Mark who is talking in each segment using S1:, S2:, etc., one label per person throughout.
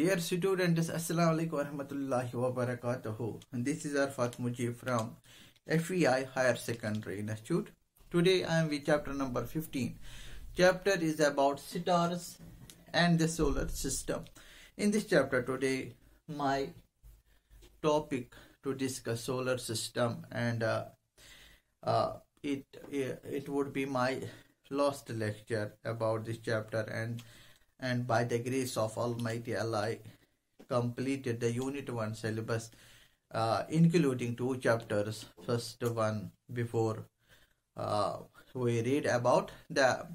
S1: Dear students, Assalamu alaikum wa rahmatullahi wa barakatuhu. This is Arfat Mujib from FEI Higher Secondary Institute. Today I am with chapter number 15. Chapter is about stars and the solar system. In this chapter today, my topic to discuss solar system and uh, uh, it it would be my last lecture about this chapter and and by the grace of Almighty Allah, I completed the Unit 1 syllabus, uh, including two chapters. First one before uh, we read about the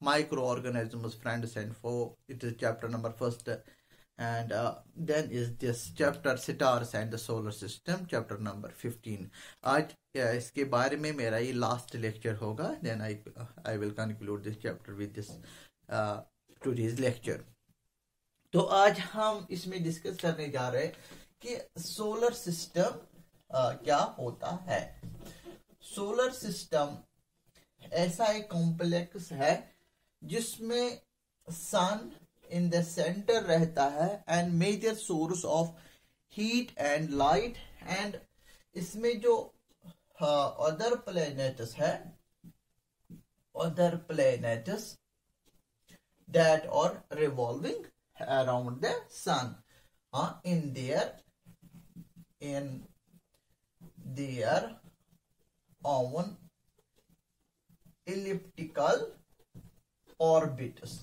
S1: microorganisms, friends, and foe. It is chapter number first. And uh, then is this chapter stars and the solar system, chapter number 15. आज इसके बारे में मेरा ये last lecture होगा then I I will conclude this chapter with this today's lecture तो आज हम इसमें डिस्कस करने जा रहे हैं कि सोलर सिस्टम क्या होता है? सोलर सिस्टम ऐसा एक कॉम्प्लेक्स है जिसमें सन इन द सेंटर रहता है and major source of heat and light and इसमें जो अदर प्लेनेट्स है other planets that are revolving around the sun uh, in their in their own elliptical orbits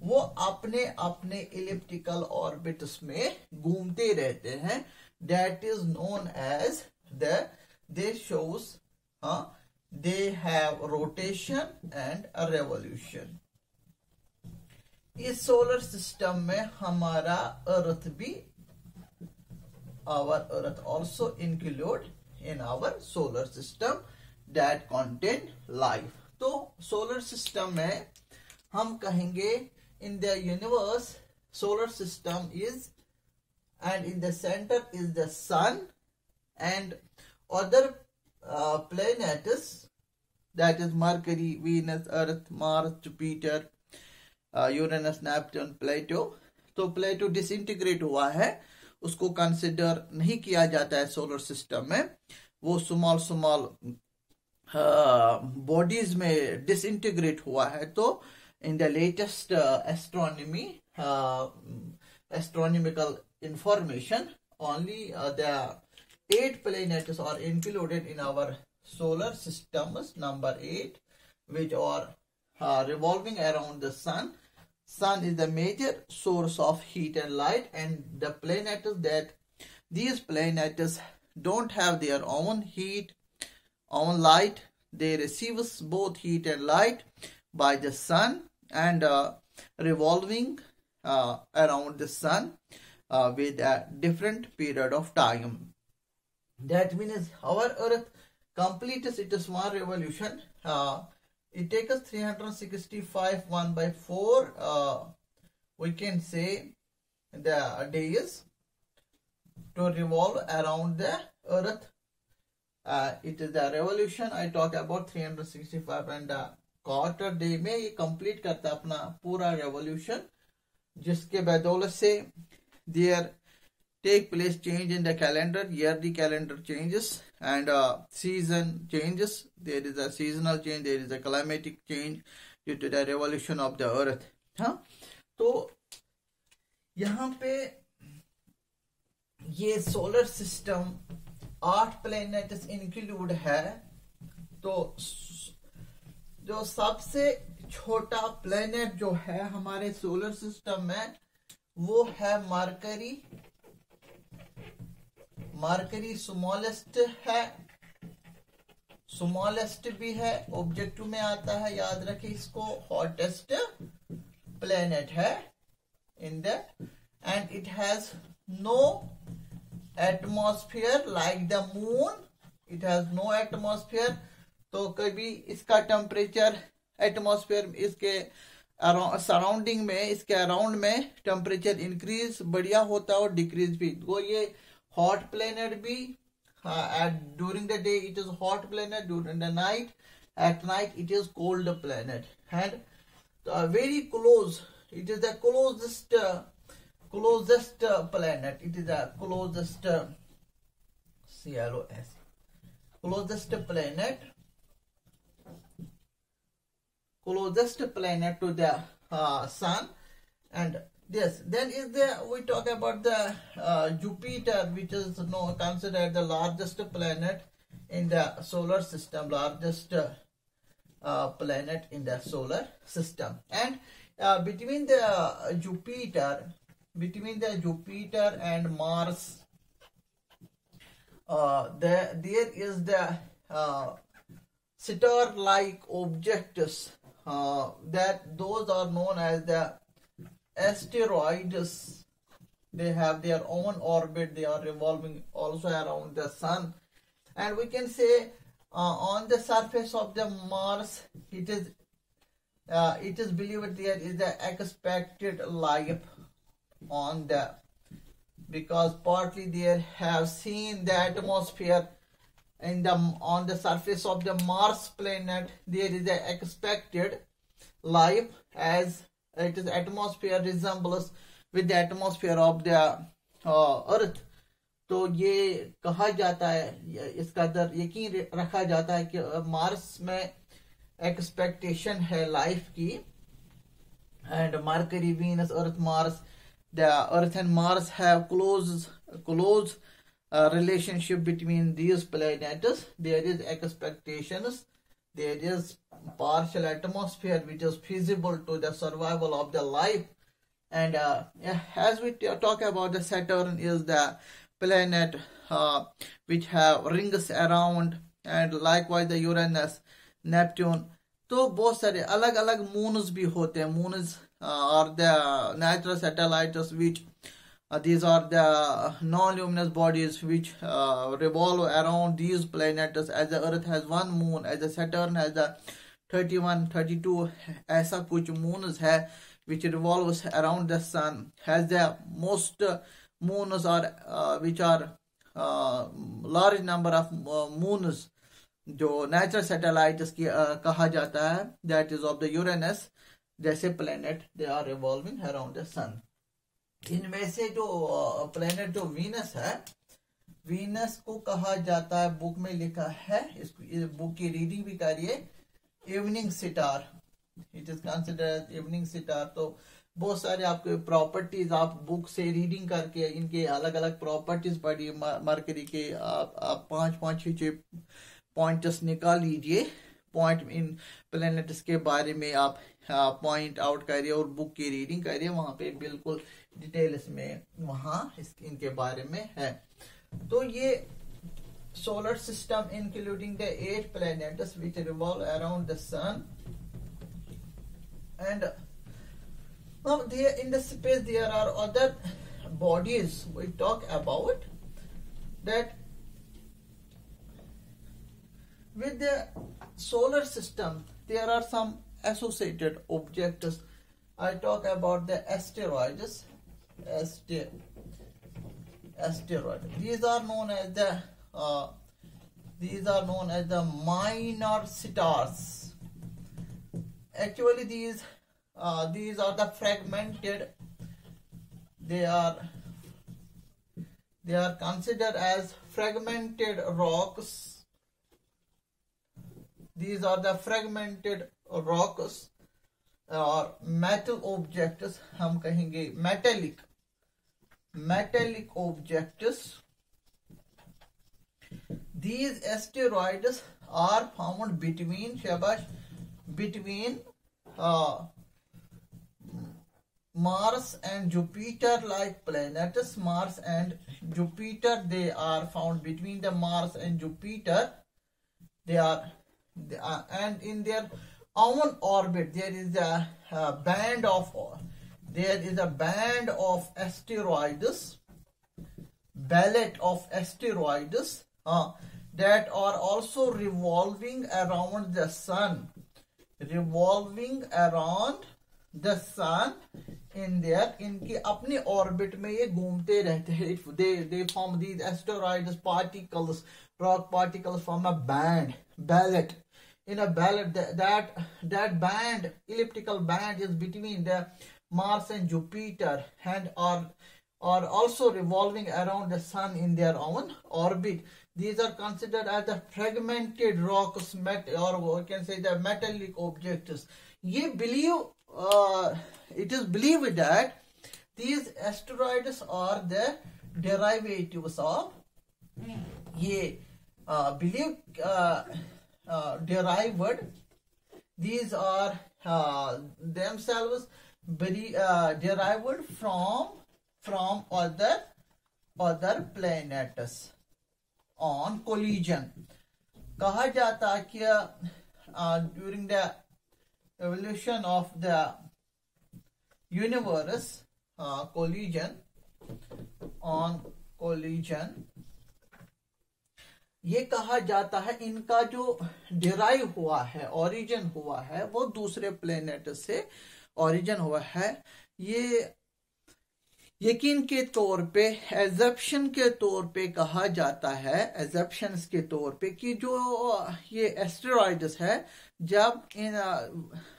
S1: वो अपने अपने इलिप्टिकल ऑर्बिट्स में घूमते रहते हैं that is known as the they shows they have rotation and revolution इस solar system में हमारा अर्थ भी our Earth also include in our solar system that content life तो सोलर सिस्टम में हम कहेंगे in the universe solar system is and in the centre is the sun and other planets that is Mercury Venus Earth Mars Jupiter Uranus Neptune Pluto तो Pluto disintegrate हुआ है। उसको consider नहीं किया जाता है सोलर सिस्टम में। वो स्मॉल स्मॉल बॉडीज में डिसइंटीग्रेट हुआ है। तो in the latest astronomy astronomical information uh, the eight planets are included in our solar systems number eight which are uh, revolving around the sun. Sun is the major source of heat and light and the planets that these planets don't have their own heat own light. They receive both heat and light by the sun and uh, revolving uh, around the sun uh, with a different period of time. That means our earth completes its one revolution uh, it takes us 365 1 by 4 uh, we can say the days to revolve around the earth uh, it is the revolution i talk about 365 and uh, quarter day में ये complete है अपना पूरा revolution जिसके बदौलत से there take place change in the calendar yearly calendar changes and uh, season changes there is a seasonal change there is a climatic change due to the revolution of the earth हाँ तो यहाँ पे ये solar system आठ planets include है तो जो सबसे छोटा प्लेनेट जो है हमारे सोलर सिस्टम में वो है मरकरी मार्करी स्मॉलेस्ट है स्मॉलेस्ट भी है ऑब्जेक्टिव में आता है, याद रखिए इसको हॉटेस्ट प्लेनेट है in the end it has no atmosphere like the moon it has no atmosphere तो कभी इसका टेम्परेचर एटमोस्फियर इसके सराउंडिंग में, इसके अराउंड में टेम्परेचर इंक्रीज बढ़िया होता है और डिक्रीज भी। वो ये hot planet B. Uh, at during the day it is hot planet. During the night, at night it is cold planet. And uh, very close. It is the closest uh, closest uh, planet. It is the closest uh, CLOS. Closest planet. Closest planet to the uh, sun and Yes, then is there we talk about the uh, Jupiter, which is you know, considered the largest planet in the solar system, largest uh, uh, planet in the solar system, and uh, between the uh, Jupiter, between the Jupiter and Mars, uh, there there is the star-like objects that those are known as the asteroids they have their own orbit they are revolving also around the sun. And we can say uh, on the surface of the mars it is uh, it is believed there is the expected life on the because partly they have seen the atmosphere in the on the surface of the mars planet there is the expected life as it is atmosphere resembles with the atmosphere of the uh, earth. तो ये कहा जाता है इसका दर यकीन रखा जाता है कि uh, मार्स में एक्सपेक्टेशन है लाइफ की and Mercury Venus Earth Mars the Earth and Mars have close close relationship between these planets there is expectations there is partial atmosphere which is feasible to the survival of the life and uh, as we talk about the saturn is the planet uh, which have rings around and likewise the uranus neptune तो बहुत सारे अलग अलग moons भी होते हैं moons और the natural satellites which Uh, these are the non-luminous bodies which uh, revolve around these planets as the earth has one moon as the saturn has the 31 32 ऐसा कुछ moons है which revolves around the sun has the most moons are uh, which are uh, large number of uh, moons जो natural satellites की uh, कहा जाता है that is of the Uranus जैसे planet they are revolving around the sun इनमें से जो planet जो वीनस है वीनस को कहा जाता है बुक में लिखा है इस, बुक की रीडिंग भी करिए evening star it is consider evening star तो बहुत सारे आपके प्रॉपर्टीज़ आप बुक से रीडिंग करके इनके अलग अलग प्रॉपर्टीज़ पढ़िए मरकरी के आप, आप पाँच पाँच छह पॉइंट्स निकाल लीजिए। पॉइंट इन प्लेनेट्स के बारे में आप पॉइंट आउट करिए और बुक की रीडिंग करिए वहाँ पे बिल्कुल डिटेल्स में वहाँ इनके बारे में है। तो ये solar system including the eight planet which revolve around the sun and in the space there are other bodies we talk about that with the solar system there are some associated objects I talk about the asteroids aster asteroid. These are known as the uh, these are known as the minor stars. Actually, these uh, these are the fragmented. They are they are considered as fragmented rocks. These are the fragmented rocks और metal object हम कहेंगे metallic metallic object these asteroids are found between शबाश between Mars and Jupiter like planet Mars and Jupiter they are found between the Mars and Jupiter they are and in there on orbit there is a, a band of there is a band of asteroids belt of asteroids uh, that are also revolving around the sun revolving around the sun in their इनके अपने orbit में ये घूमते रहते हैं they they form these asteroids particles rock particles from a band belt in a belt that that band elliptical band is between the Mars and Jupiter and are are also revolving around the sun in their own orbit. These are considered as the fragmented rocks, or we can say the metallic objects. Ye believe, uh, it is believed that these asteroids are the derivatives of ye uh, believe uh, uh, derived these are uh, themselves very uh, derived from from other other planets on collision कहा जाता कि during the evolution of the universe uh, collision on collision ये कहा जाता है, इनका जो derive हुआ है ओरिजिन हुआ है, वो दूसरे प्लेनेट से ओरिजिन हुआ है। ये यकीन के तौर पे एजप्शन के तौर पे कहा जाता है एजप्शन के तौर पे कि जो ये एस्टेरॉइड्स है, जब in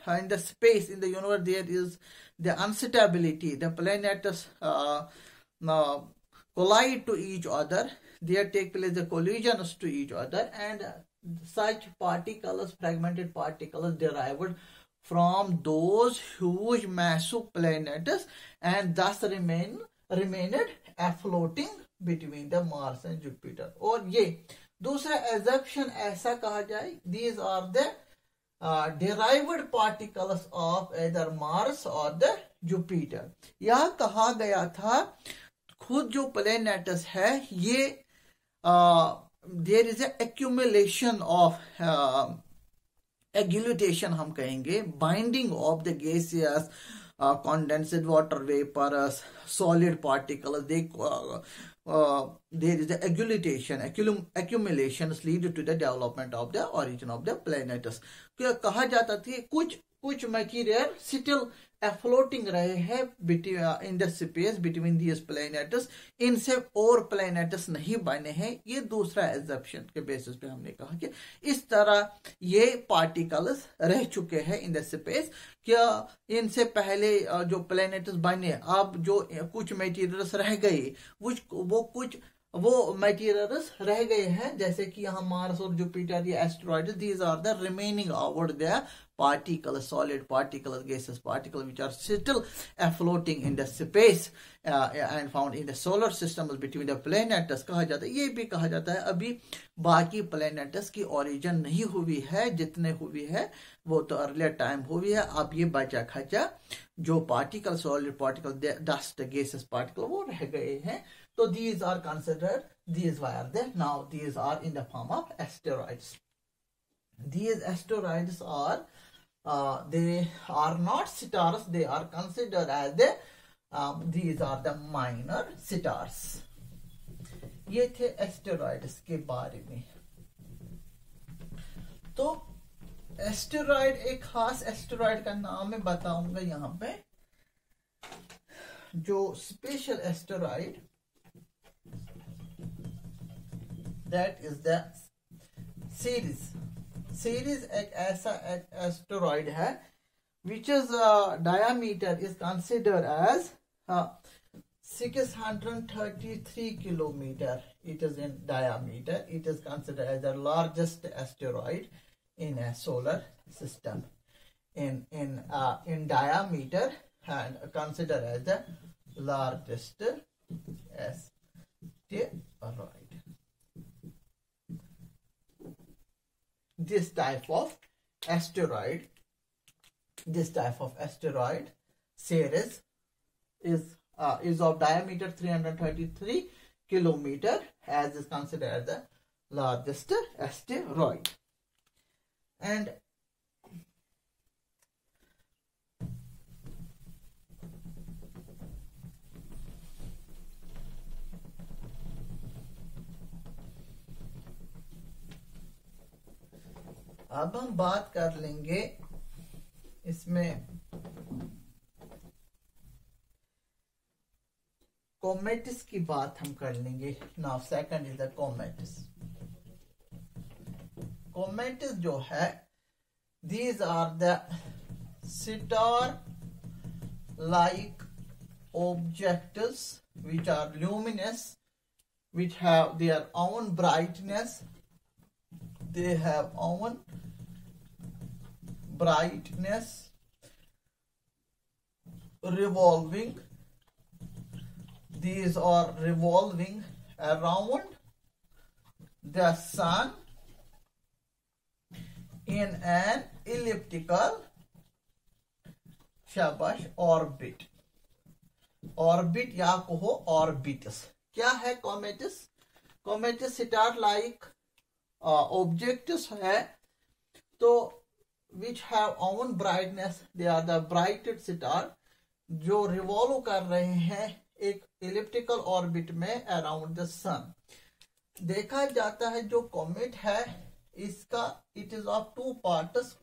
S1: in the space in the universe there is the instability the planets collide to each other there take place the collisions to each other and such particles fragmented particles derived from those huge massive planets and thus remain remained floating between the Mars and Jupiter. और ये दूसरा assumption ऐसा कहा जाए these are the uh, derived particles of either Mars or the Jupiter. यह कहा गया था खुद जो प्लेनेट्स है ये there is accumulation of agglutination हम कहेंगे binding of the gaseous condensed water vapour solid particle there is agglutination accumulation lead to the development of the origin of the planet कहा जाता थी कुछ कुछ मटीरियल स्टिल फ्लोटिंग रहे हैं in the space between these planets इनसे और planets नहीं बने हैं। ये दूसरा एग्जप्शन के बेसिस पे हमने कहा कि इस तरह ये पार्टिकल्स रह चुके हैं इन द स्पेस क्या इनसे पहले जो प्लेनेट्स बने, अब जो कुछ मेटीरियल्स रह गए वो कुछ, वो मटेरियल्स रह गए हैं। जैसे कि यहाँ मार्स और जुपिटर ये asteroid these are the remaining award the particles, solid particles, gaseous particles, which are still uh, floating in the space uh, and found in the solar system between the planets कहा जाता है ये भी कहा जाता है अभी बाकी planets की origin नहीं हुई है जितने हुई है वो तो अर्लियर टाइम हुई है अब ये बचा खचा जो particle solid particle dust gases particle वो रह गए हैं तो these are considered these were there now these are in the form of asteroids these asteroids are uh, they are not stars they are considered as the um, these are the minor stars ये थे asteroids के बारे में तो asteroid एक खास asteroid का नाम मैं बताऊँगा यहाँ पे जो special asteroid that is the Ceres series एक ऐसा एस्टेरॉइड है which is uh, diameter is considered as uh, 633 kilometer it is in diameter it is considered as the largest asteroid in a solar system in in uh, in diameter and considered as the largest asteroid This type of asteroid this type of asteroid Ceres is uh, is of diameter 333 kilometer as is considered the largest asteroid. And अब हम बात कर लेंगे इसमें कोमेटिस की बात हम कर लेंगे now second is the comets comets जो है these are the star like objects which are luminous, which have their own brightness. They have own brightness revolving these are revolving around the sun in an elliptical shabash orbit orbit या कहो orbits क्या है comets comets star like objects है तो which have own brightness they are the brighted star जो revolve कर रहे हैं एक इलिप्टिकल ऑर्बिट में अराउंड द सन देखा जाता है जो कॉमेट है, इसका it is of two parts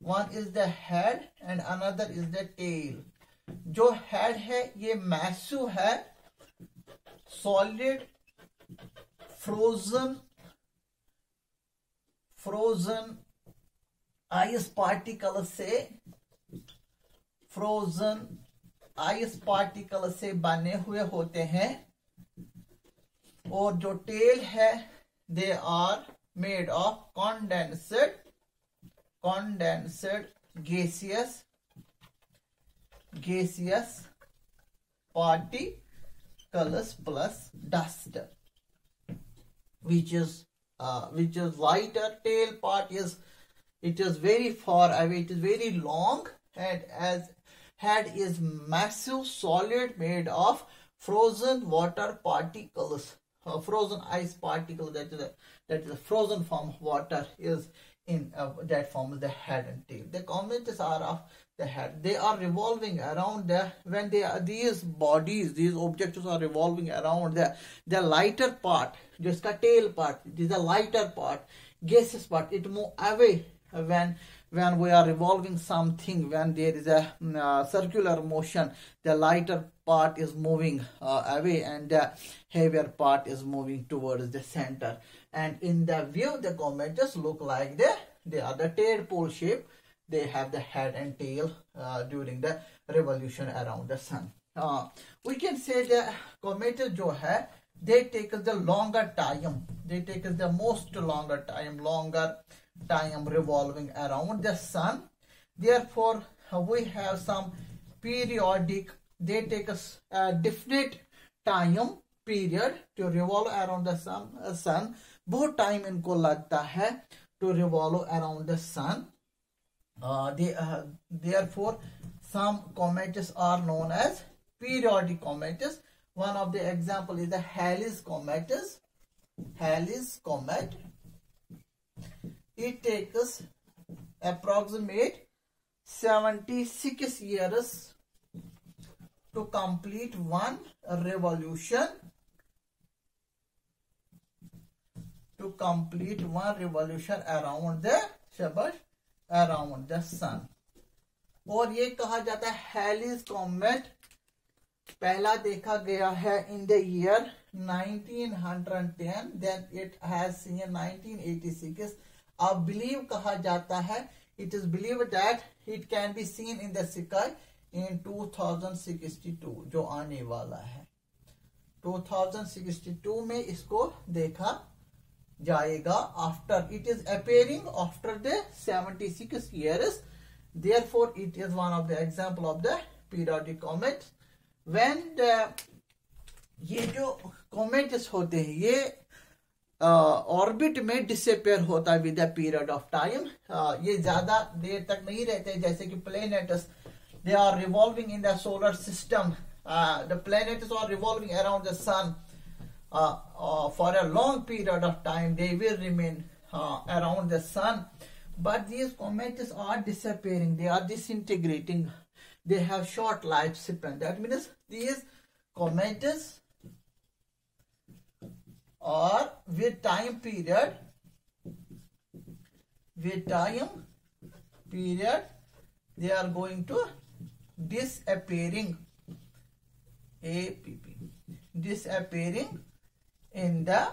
S1: one is the head and another is the tail जो हेड है, ये मैसू है solid frozen frozen ice particle से फ्रोजन आइस पार्टिकल से बने हुए होते हैं और जो टेल है they are made of condensed condensed gaseous gaseous particles plus dust which is uh, which is lighter tail part is it is very far away. It is very long and as head is massive solid made of frozen water particles. Uh, frozen ice particles that is a, that is a frozen form of water is in uh, that forms the head and tail. The comments are of the head. They are revolving around the when they are these bodies these objects are revolving around the the lighter part just a tail part this is the lighter part gaseous part it move away when when we are revolving something when there is a mm, uh, circular motion the lighter part is moving uh, away and the heavier part is moving towards the center. And in the view the comet just look like the they are the tadpole shape. They have the head and tail uh, during the revolution around the sun. Uh, we can say the comet jo hai they take the longer time. They take the most longer time longer time revolving around the sun therefore we have some periodic they take us a definite time period to revolve around the sun uh, sun बहुत time इनको लगता है to revolve around the sun Uh, they, uh, therefore, some comets are known as periodic comets. One of the example is the Halley's comet. Halley's comet. It takes approximate 76 years to complete one revolution to complete one revolution around the Shabbat around the sun और ये कहा जाता है Halley's comet पहला देखा गया है in the year 1910 then it has seen 1986 अब बिलीव कहा जाता है. It is believe that it can be seen in the sky in 2062 जो आने वाला है. 2062 में इसको देखा जाएगा after it is appearing after the 76 years. Therefore, it is one of the example of the periodic comet. When the, ये जो कॉमेट्स होते हैं, ये ऑर्बिट uh, में डिसअपेयर होता है विद पीरियड ऑफ टाइम ये ज्यादा देर तक नहीं रहते जैसे कि planets they are revolving in the solar system the planets are revolving around the sun uh, uh, for a long period of time they will remain uh, around the sun but these comets are disappearing they are disintegrating they have short lifespan that means these comets और वे time period with time period they are going to disappearing a p disappearing in the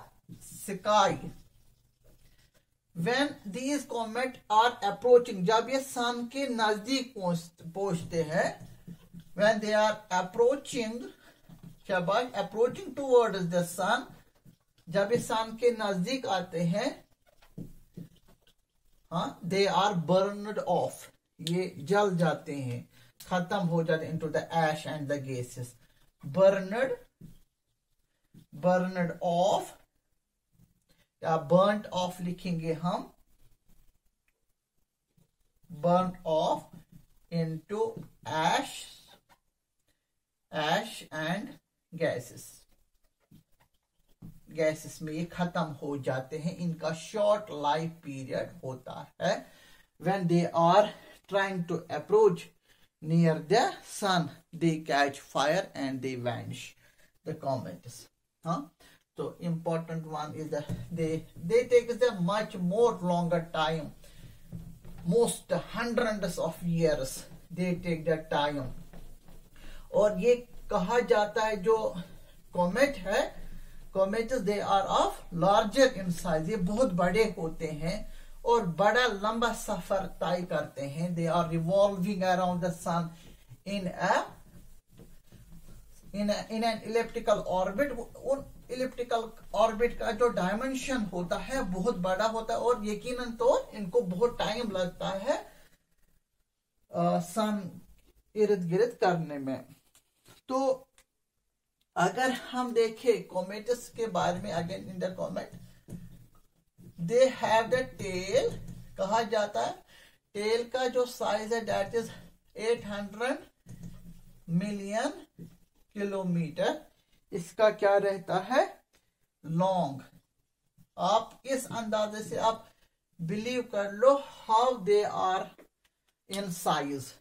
S1: sky when these comet are approaching जब ये sun के नज़दीक पहुँचते हैं when they are approaching क्या बात? Approaching toward the sun जब ये सन के नज़दीक आते हैं हाँ दे आर बर्नड ऑफ़ ये जल जाते हैं, खत्म हो जाते into the ash and the gases burned burned off या बर्न ऑफ़ लिखेंगे हम burn off into ash ash and gases gases में ये खत्म हो जाते हैं। इनका शॉर्ट लाइफ पीरियड होता है। When they are trying to approach near the sun they catch fire and they vanish the comets हाँ? तो important one is they take the much more longer time most hundred of years they take the time और ये कहा जाता है जो comet है comets they are of larger in size ये बहुत बड़े होते हैं और बड़ा लंबा सफ़र तय करते हैं। They are revolving around the sun in a in in an electrical orbit उन इलेप्टिकल ऑर्बिट का जो डायमेंशन होता है, बहुत बड़ा होता है और यकीनन तो इनको बहुत टाइम लगता है सन इर्द गिर्द करने में। तो अगर हम देखें कॉमेट्स के बारे में again in the comet they have the tail कहा जाता है टेल का जो साइज़ है दैट इज़ 800 मिलियन किलोमीटर इसका क्या रहता है? लॉन्ग आप इस अंदाजे से आप बिलीव कर लो how they are in size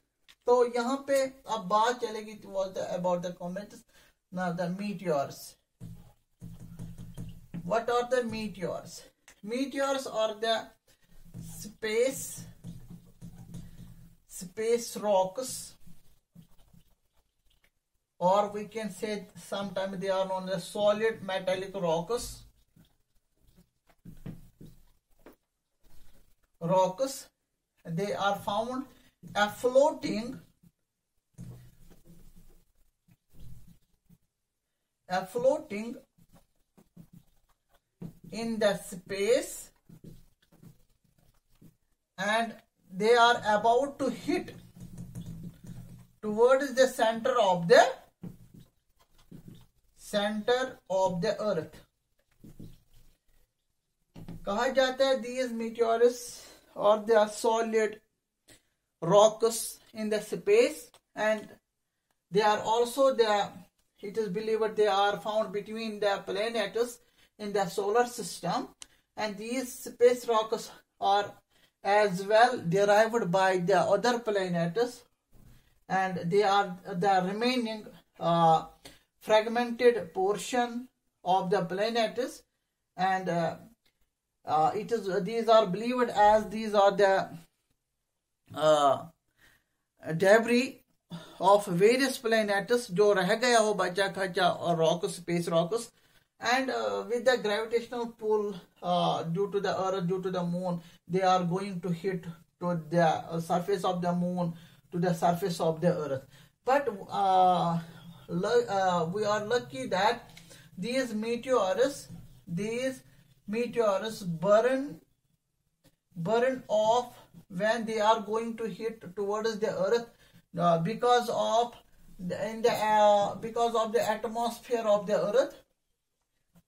S1: तो यहाँ पे अब बात चलेगी about the comets Now the meteors. What are the meteors? Meteors are the space space rocks or we can say sometimes they are known as solid metallic rocks rocks they are found a floating are floating in the space and they are about to hit towards the center of the center of the earth कहा जाता है these meteors or they are solid rocks in the space and they are also the it is believed they are found between the planets in the solar system and these space rocks are as well derived by the other planets and they are the remaining uh, fragmented portion of the planets and uh, uh, it is these are believed as these are the uh, debris of various planets जो रह गया हो बचा खचा और rocks space rocks and uh, with the gravitational pull uh, due to the earth due to the moon they are going to hit to the uh, surface of the moon to the surface of the earth but uh, uh, we are lucky that these meteors these meteors burn burn off when they are going to hit towards the earth uh, because of the, in the uh, because of the atmosphere of the earth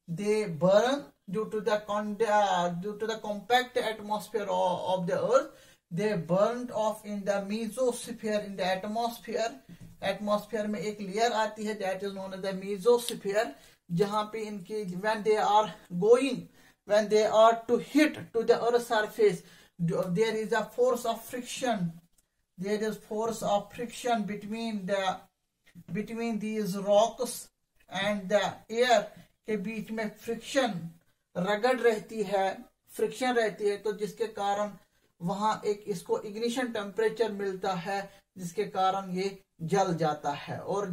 S1: they burn due to the con uh, due to the compact atmosphere of, of the earth they burned off in the mesosphere in the atmosphere atmosphere में एक layer आती है that is known as the mesosphere जहाँ पे इनकी when they are going when they are to hit to the earth surface there is a force of friction There is force of friction between the between these rocks and the air के बीच में friction रगड़ रहती है friction रहती है तो जिसके कारण वहाँ एक इसको इग्निशन टेम्परेचर मिलता है जिसके कारण ये जल जाता है और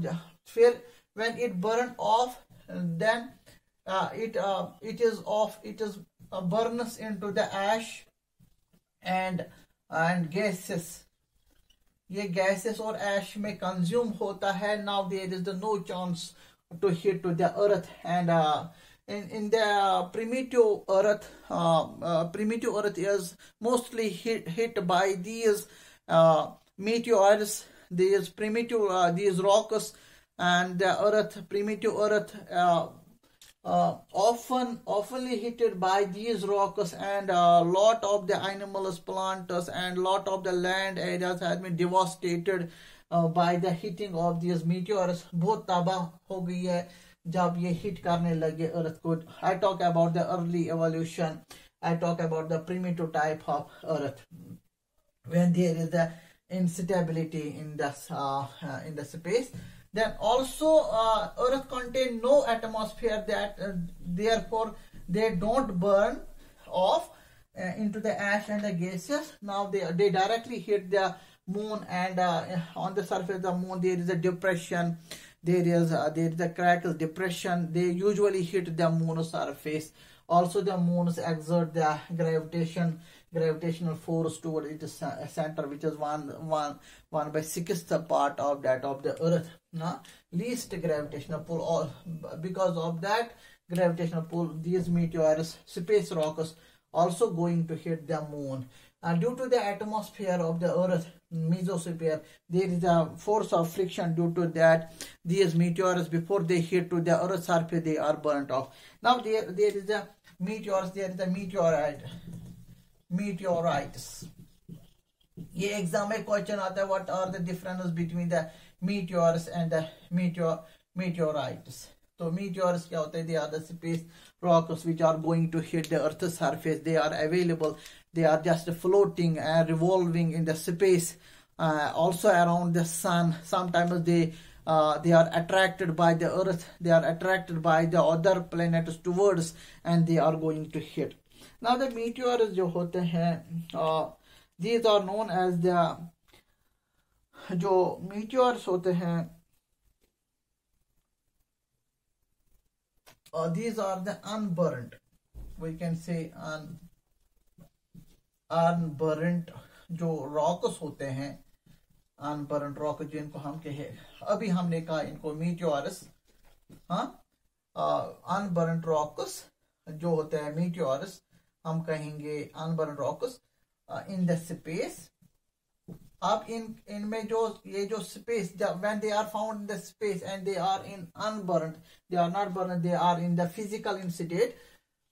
S1: फिर when it burn off then uh, it uh, it is off it is uh, burns into the ash and and gases ये गैसेस और एश में कंज्यूम होता है now there is the no chance to hit to the earth and uh, in, in the primitive earth uh, uh, primitive earth is mostly hit, hit by these uh, meteors these primitive uh, these rocks and the earth primitive earth uh, uh, often oftenly hit by these rocks and a lot of the animals plants and lot of the land areas has been devastated uh, by the hitting of these meteors बहुत तबाह हो गई है जब ये hit करने लगे अर्थ को I talk about the early evolution I talk about the primitive type of earth when there is the instability in the uh, uh, in the space then also uh, earth contain no atmosphere that uh, therefore they don't burn off uh, into the ash and the gases now they they directly hit the moon and uh, on the surface of the moon there is a depression. There is uh, there is a crackle depression. They usually hit the moon surface. Also the moons exert the gravitation gravitational force toward its center which is one one one by sixth part of that of the earth no? least gravitational pull all because of that gravitational pull these meteors space rocks also going to hit the moon. And due to the atmosphere of the earth mesosphere there is a force of friction due to that. These meteors before they hit to the earth surface they are burnt off. Now there there is a meteors there is a meteorite meteorites ये exam में question आता है what are the difference between the meteors and the meteor meteorites so meteors क्या होते हैं they are the space rocks which are going to hit the earth's surface they are available they are just floating and revolving in the space uh, also around the sun sometimes they uh, they are attracted by the earth they are attracted by the other planets towards and they are going to hit Now the meteors जो होते हैं uh, these are known as the जो meteors होते हैं uh, these are the unburned we can say un अनबरंट जो rocks होते हैं अनबरंट rock जिनको हम कहे अभी हमने कहा इनको मीटियोरस हाँ अनबरंट रॉक्स जो होते हैं मीटियोरस हम कहेंगे unburnt rocks in the space अब इन इनमें जो ये जो space when they are found in the space and they are in unburn they are not burn they are in the physical in state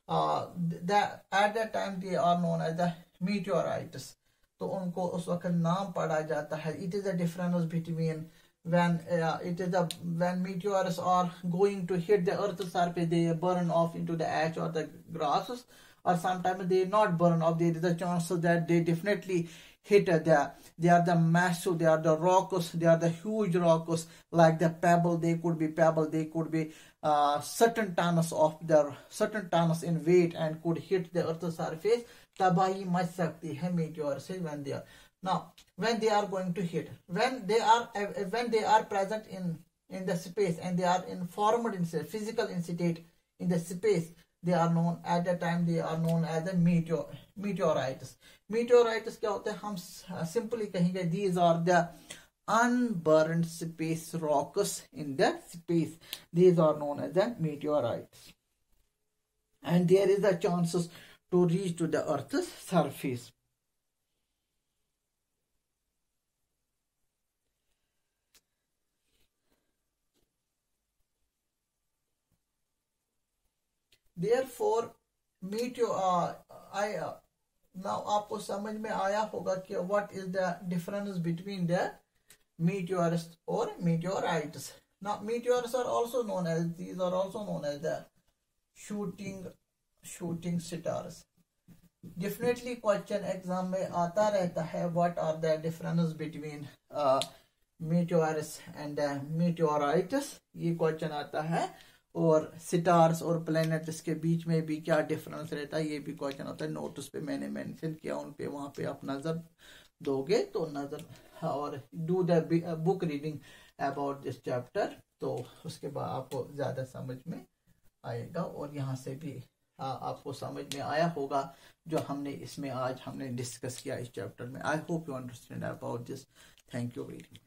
S1: at that time they are known as the meteorites तो उनको उस वक्त नाम पढ़ा जाता है। It is a difference between when uh, it is the when meteors are going to hit the earth's surface they burn off into the ash or the grasses. Or sometimes they not burn off there is a chance that they definitely hit uh, the they are the massive they are the rocks they are the huge rocks like the pebble they could be pebble they could be uh, certain tons of their certain tons in weight and could hit the earth's surface. Tabahi mach sakti hai meteor se when they are now when they are going to hit when they are uh, uh, when they are present in in the space and they are informed in physical in state in the space they are known at the time they are known as the meteor meteorites meteorites क्या होते हैं हम simply कहेंगे these are the unburned space rocks in the space. These are known as the meteorites. And there is a chances to reach to the earth's surface. Therefore, meteor, uh, I, uh, now आपको समझ में आया होगा कि what is the difference between the meteors or meteorites. Now meteors are also known as these are also known as the shooting shooting stars. Definitely question exam में आता रहता है what are the differences between uh, meteors and uh, meteorites ये question आता है और stars और planets के बीच में भी क्या डिफरेंस रहता है ये भी क्वेश्चन होता है। नोट उस पर मैंने मेंशन किया उन पे वहाँ पे आप नज़र दोगे तो नज़र और do the book reading about this chapter तो उसके बाद आपको ज़्यादा समझ में आएगा और यहाँ से भी आ, आपको समझ में आया होगा जो हमने इसमें आज हमने डिस्कस किया इस चैप्टर में। I hope you understand about this thank you very much